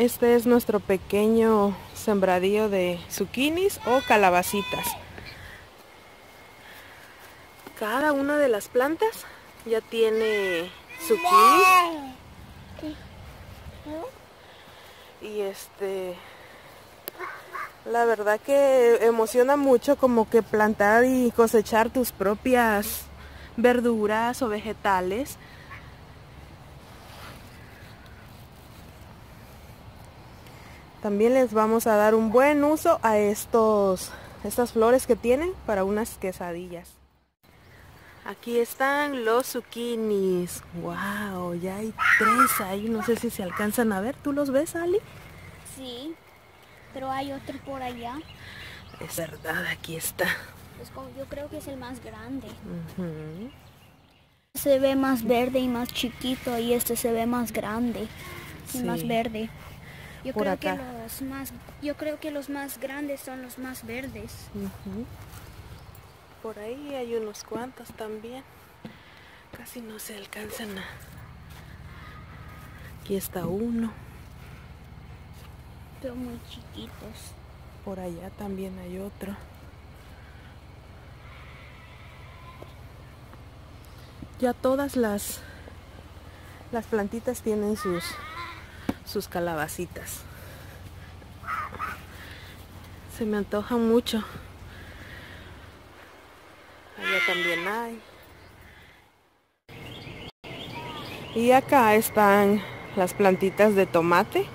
Este es nuestro pequeño sembradío de zucchinis o calabacitas. Cada una de las plantas ya tiene zucchinis. Y este la verdad que emociona mucho como que plantar y cosechar tus propias verduras o vegetales. También les vamos a dar un buen uso a estos, estas flores que tienen para unas quesadillas. Aquí están los zucchinis. Wow, ya hay tres ahí. No sé si se alcanzan a ver. ¿Tú los ves, Ali? Sí, pero hay otro por allá. Es verdad, aquí está. yo creo que es el más grande. Se ve más verde y más chiquito y este se ve más grande y más verde. Yo creo que los más, yo creo que los más grandes son los más verdes. Por ahí hay unos cuantos también. Casi no se alcanzan a. Aquí está uno. Pero muy chiquitos. Por allá también hay otro. Ya todas las las plantitas tienen sus sus calabacitas. Se me antoja mucho. Allá también hay. Y acá están las plantitas de tomate.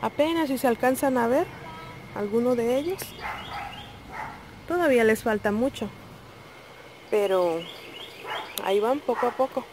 Apenas si se alcanzan a ver alguno de ellos. Todavía les falta mucho. Pero ahí van poco a poco.